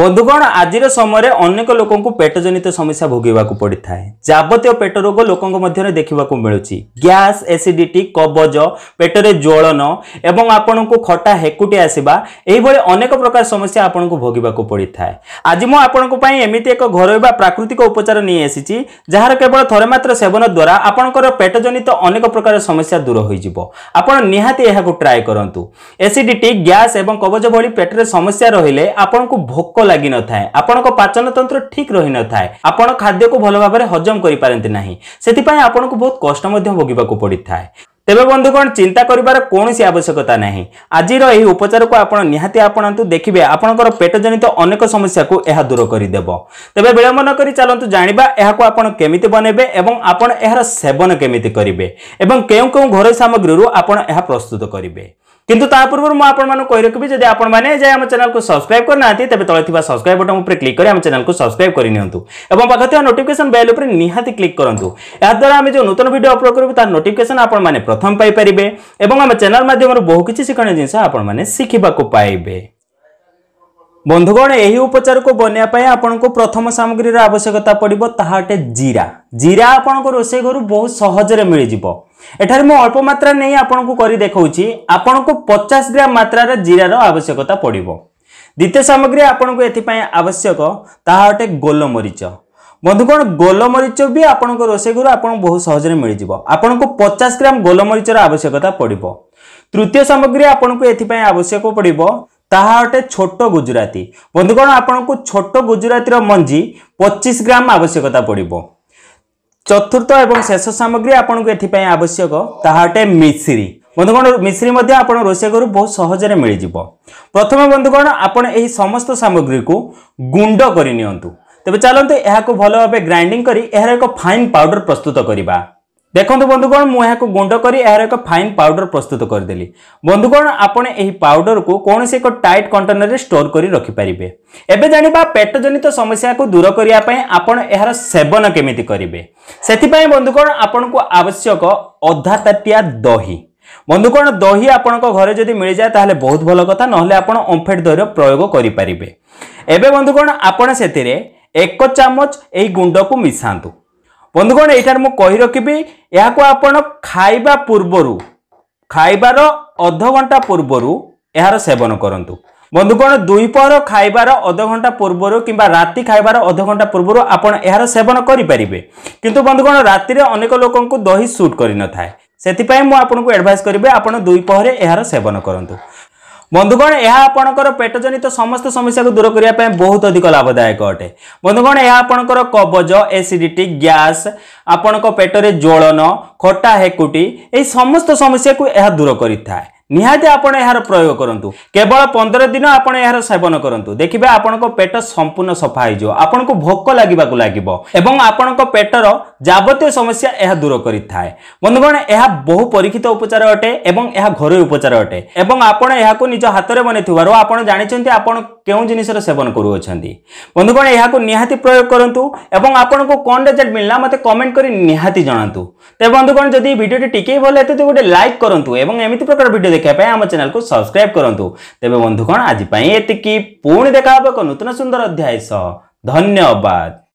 বন্ধুগণ আজির সময় অনেক লোক পেট জনিত সমস্যা ভোগিবা পড়ে থাকে যাবতীয় পেট রোগ লোক মধ্যে দেখা মিলুচি গ্যাস এসিডিটি কবজ পেটরে জ্বলন এবং আপনার খটা হেকুটি আসবা এইভাবে অনেক প্রকার সমস্যা আপনার ভোগিবা পড়ে থাকে আজ মু আপনার এমিতি এক ঘর বা প্রাকৃতিক উপচার নিয়ে এসেছি যার কেবল থরে মাত্র সেবন দ্বারা আপনার পেট জনিত অনেক প্রকার সমস্যা দূর হয়ে যাব আপনার নিহতি এখন করতু এসিডিটি গ্যাস এবং কবজ ভেটরে সমস্যা রহলে আপনার ভোক ଭୋକ ଲାଗିନଥାଏ ଆପଣଙ୍କ ପାଚନତନ୍ତ୍ର ଠିକ୍ ରହିନଥାଏ ଆପଣ ଖାଦ୍ୟକୁ ଭଲ ଭାବରେ ହଜମ କରିପାରନ୍ତି ନାହିଁ ସେଥିପାଇଁ ଆପଣଙ୍କୁ ବହୁତ କଷ୍ଟ ମଧ୍ୟ ଭୋଗିବାକୁ ପଡ଼ିଥାଏ ତେବେ ବନ୍ଧୁଗଣ ଚିନ୍ତା କରିବାର କୌଣସି ଆବଶ୍ୟକତା ନାହିଁ ଆଜିର ଏହି ଉପଚାରକୁ ଆପଣ ନିହାତି ଆପଣାନ୍ତୁ ଦେଖିବେ ଆପଣଙ୍କର ପେଟଜନିତ ଅନେକ ସମସ୍ୟାକୁ ଏହା ଦୂର କରିଦେବ ତେବେ ବିଳମ୍ବ ନ କରି ଚାଲନ୍ତୁ ଜାଣିବା ଏହାକୁ ଆପଣ କେମିତି ବନେଇବେ ଏବଂ ଆପଣ ଏହାର ସେବନ କେମିତି କରିବେ ଏବଂ କେଉଁ କେଉଁ ଘରୋଇ ସାମଗ୍ରୀରୁ ଆପଣ ଏହା ପ୍ରସ୍ତୁତ କରିବେ কিন্তু তা পূর্ব মু আপনার কই রাখবি যদি আপনার এ যায় আমার চ্যানেলকে সবসক্রাইব করে না তবে তলে থাকা সবসক্রাইব বটন উপরে ক্লিক করে আমার চ্যানেলকে সবসক্রাইব করে নিহত এবং পাখে থাকা নোটিফিকেশন বেল উপরে নিহাতি ক্লিক করতু এদ্বারা আমি যে নূতন ভিডিও অপলোড করবু তার নোটিফিকেশন আপনার প্রথম পাইপারে এবং আমার চ্যানেল মাধ্যমে বহু কিছু শিক্ষণীয় জিনিস আপনার শিখবাক পাইবে বন্ধুগণ এই উপচারক বনাইয়া আপনার প্রথম সামগ্রীর আবশ্যকতা পড়ব তাহা অটে জিরা জিরা আপনার রোষে ঘর বহু সহজে মিলিযোগ ଏଠାରେ ମୁଁ ଅଳ୍ପ ମାତ୍ରା ନେଇ ଆପଣଙ୍କୁ କରି ଦେଖାଉଛି ଆପଣଙ୍କୁ ପଚାଶ ଗ୍ରାମ ମାତ୍ରାର ଜିରାର ଆବଶ୍ୟକତା ପଡ଼ିବ ଦ୍ୱିତୀୟ ସାମଗ୍ରୀ ଆପଣଙ୍କୁ ଏଥିପାଇଁ ଆବଶ୍ୟକ ତାହା ଅଟେ ଗୋଲମରିଚ ବନ୍ଧୁ କ'ଣ ଗୋଲମରିଚ ବି ଆପଣଙ୍କ ରୋଷେଇ ଘରୁ ଆପଣଙ୍କୁ ବହୁତ ସହଜରେ ମିଳିଯିବ ଆପଣଙ୍କୁ ପଚାଶ ଗ୍ରାମ ଗୋଲମରିଚର ଆବଶ୍ୟକତା ପଡ଼ିବ ତୃତୀୟ ସାମଗ୍ରୀ ଆପଣଙ୍କୁ ଏଥିପାଇଁ ଆବଶ୍ୟକ ପଡ଼ିବ ତାହା ଅଟେ ଛୋଟ ଗୁଜୁରାତି ବନ୍ଧୁ କ'ଣ ଆପଣଙ୍କୁ ଛୋଟ ଗୁଜୁରାତିର ମଞ୍ଜି ପଚିଶ ଗ୍ରାମ ଆବଶ୍ୟକତା ପଡ଼ିବ ଚତୁର୍ଥ ଏବଂ ଶେଷ ସାମଗ୍ରୀ ଆପଣଙ୍କୁ ଏଥିପାଇଁ ଆବଶ୍ୟକ ତାହା ଅଟେ ମିଶ୍ରି ବନ୍ଧୁଗଣ ମିଶ୍ରି ମଧ୍ୟ ଆପଣ ରୋଷେଇ ଘରୁ ବହୁତ ସହଜରେ ମିଳିଯିବ ପ୍ରଥମେ ବନ୍ଧୁଗଣ ଆପଣ ଏହି ସମସ୍ତ ସାମଗ୍ରୀକୁ ଗୁଣ୍ଡ କରିନିଅନ୍ତୁ ତେବେ ଚାଲନ୍ତୁ ଏହାକୁ ଭଲ ଭାବେ ଗ୍ରାଇଣ୍ଡିଂ କରି ଏହାର ଏକ ଫାଇନ୍ ପାଉଡ଼ର ପ୍ରସ୍ତୁତ କରିବା ଦେଖନ୍ତୁ ବନ୍ଧୁଗଣ ମୁଁ ଏହାକୁ ଗୁଣ୍ଡ କରି ଏହାର ଏକ ଫାଇନ୍ ପାଉଡର ପ୍ରସ୍ତୁତ କରିଦେଲି ବନ୍ଧୁଗଣ ଆପଣ ଏହି ପାଉଡରକୁ କୌଣସି ଏକ ଟାଇଟ୍ କଣ୍ଟେନରରେ ଷ୍ଟୋର କରି ରଖିପାରିବେ ଏବେ ଜାଣିବା ପେଟଜନିତ ସମସ୍ୟାକୁ ଦୂର କରିବା ପାଇଁ ଆପଣ ଏହାର ସେବନ କେମିତି କରିବେ ସେଥିପାଇଁ ବନ୍ଧୁଗଣ ଆପଣଙ୍କୁ ଆବଶ୍ୟକ ଅଧା ତାଟିଆ ଦହି ବନ୍ଧୁଗଣ ଦହି ଆପଣଙ୍କ ଘରେ ଯଦି ମିଳିଯାଏ ତାହେଲେ ବହୁତ ଭଲ କଥା ନହେଲେ ଆପଣ ଓମ୍ଫେଡ୍ ଦହିର ପ୍ରୟୋଗ କରିପାରିବେ ଏବେ ବନ୍ଧୁଗଣ ଆପଣ ସେଥିରେ ଏକ ଚାମଚ ଏହି ଗୁଣ୍ଡକୁ ମିଶାନ୍ତୁ বন্ধুগণ এইটার মু কহি রখিবি ইয়াকু আপন খাইবা পূর্বরু খাইবার অধ ঘন্টা পূর্বরু এর সেবন করন্তু বন্ধুগণ দুই পর খাইবার অধ ঘন্টা পূর্বরু কিংবা রাতে খাইবার অধ ঘন্টা পূর্বরু আপন এর সেবন করিপারিবে কিন্তু বন্ধুগণ রাতে অনেক লোকଙ୍କୁ দহি সুট করে নথায় সেপাই মু আপনার এডভাইস করবে আপনার দুই এর সেবন করতু ବନ୍ଧୁଗଣ ଏହା ଆପଣଙ୍କର ପେଟ ଜନିତ ସମସ୍ତ ସମସ୍ୟାକୁ ଦୂର କରିବା ପାଇଁ ବହୁତ ଅଧିକ ଲାଭଦାୟକ ଅଟେ ବନ୍ଧୁଗଣ ଏହା ଆପଣଙ୍କର କବଜ ଏସିଡ଼ିଟି ଗ୍ୟାସ୍ ଆପଣଙ୍କ ପେଟରେ ଜ୍ୱଳନ ଖଟା ହେକୁଟି ଏହି ସମସ୍ତ ସମସ୍ୟାକୁ ଏହା ଦୂର କରିଥାଏ ନିହାତି ଆପଣ ଏହାର ପ୍ରୟୋଗ କରନ୍ତୁ କେବଳ ପନ୍ଦର ଦିନ ଆପଣ ଏହାର ସେବନ କରନ୍ତୁ ଦେଖିବେ ଆପଣଙ୍କ ପେଟ ସମ୍ପୂର୍ଣ୍ଣ ସଫା ହୋଇଯିବ ଆପଣଙ୍କୁ ଭୋକ ଲାଗିବାକୁ ଲାଗିବ ଏବଂ ଆପଣଙ୍କ ପେଟର ଯାବତୀୟ ସମସ୍ୟା ଏହା ଦୂର କରିଥାଏ ବନ୍ଧୁଗଣ ଏହା ବହୁ ପରୀକ୍ଷିତ ଉପଚାର ଅଟେ ଏବଂ ଏହା ଘରୋଇ ଉପଚାର ଅଟେ ଏବଂ ଆପଣ ଏହାକୁ ନିଜ ହାତରେ ବନେଇଥିବାରୁ ଆପଣ ଜାଣିଛନ୍ତି ଆପଣ কেউ জিনিসর সেবন করুছেন বন্ধুগণ এখন নিহতি প্রয়োগ করতু এবং আপনার কম রেজল্ট মিললা মতো কমেন্ট করে নিহতি জনাতু তো বন্ধুগণ যদি ভিডিওটি টিকি ভাল লাগে তো গোটে লাইক করতু এবং এমিতি প্রকার ভিডিও দেখা আমার চ্যানেলকে সবসক্রাইব করতু তবে বন্ধুগণ আজ এতিকি পুঁ দেখা হব এক নূতন সুন্দর অধ্যায় সহ ধন্যবাদ